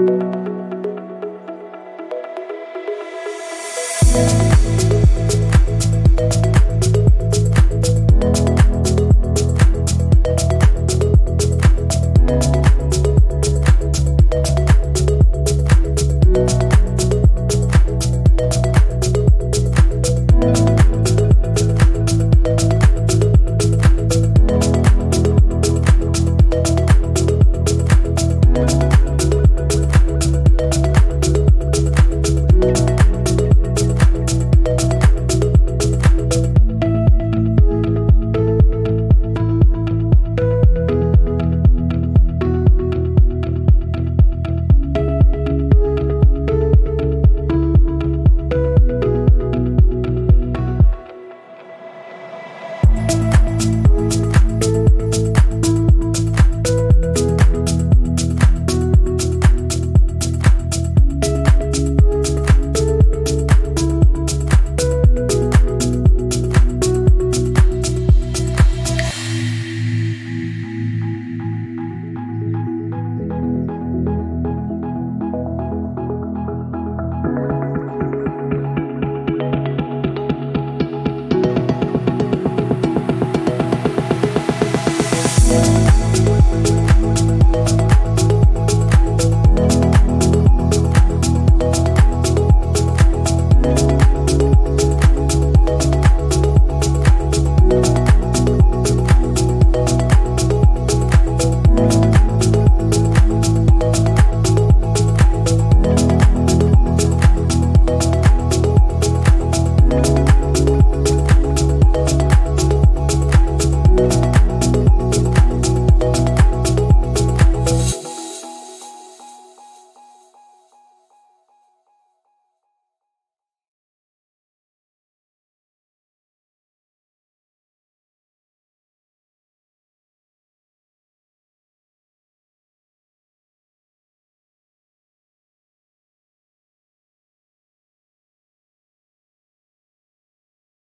you